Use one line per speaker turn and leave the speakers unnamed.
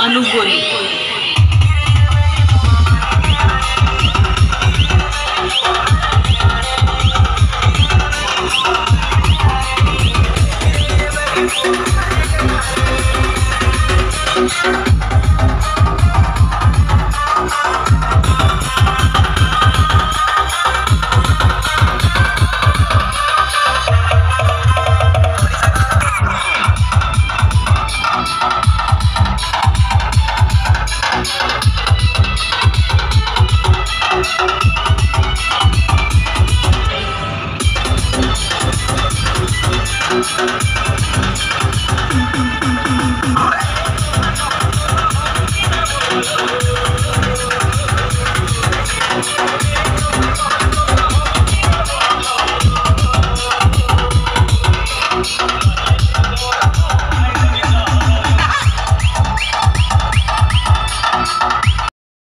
अनुगोली